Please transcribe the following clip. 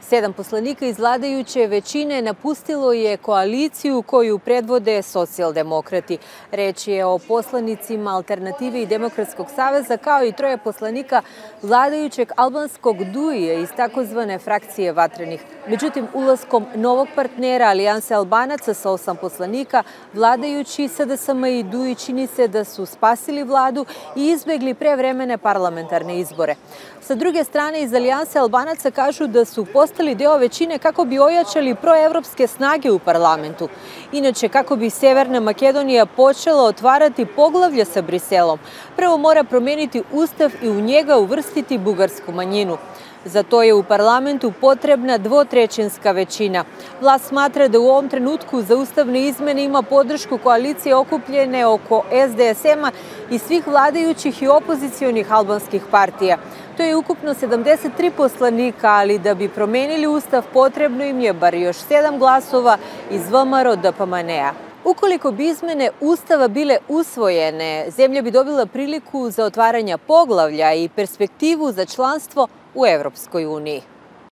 Sedam poslanika iz vladajuće većine napustilo je koaliciju koju predvode socijaldemokrati. Reč je o poslanicima Alternative i Demokratskog saveza kao i troje poslanika vladajućeg albanskog duje iz takozvane frakcije vatrenih. Međutim, ulaskom novog partnera Alijanse Albanaca sa osam poslanika, vladajući SDSM i Duji čini se da su spasili vladu i izbegli prevremene parlamentarne izbore. Sa druge strane, iz Alijanse Albanaca kažu da su postali deo većine kako bi ojačali proevropske snage u parlamentu. Inače, kako bi Severna Makedonija počela otvarati poglavlje sa Briselom, prvo mora promeniti ustav i u njega uvrstiti bugarsku manjinu. Za to je u parlamentu potrebna dvotrećinska većina. Vlast smatra da u ovom trenutku za ustavne izmene ima podršku koalicije okupljene oko SDSM-a i svih vladajućih i opozicijonih albanskih partija. To je ukupno 73 poslanika, ali da bi promenili ustav potrebno im je bar još sedam glasova iz VMRO DPMNE-a. Ukoliko bi izmene Ustava bile usvojene, zemlja bi dobila priliku za otvaranje poglavlja i perspektivu za članstvo u Evropskoj uniji.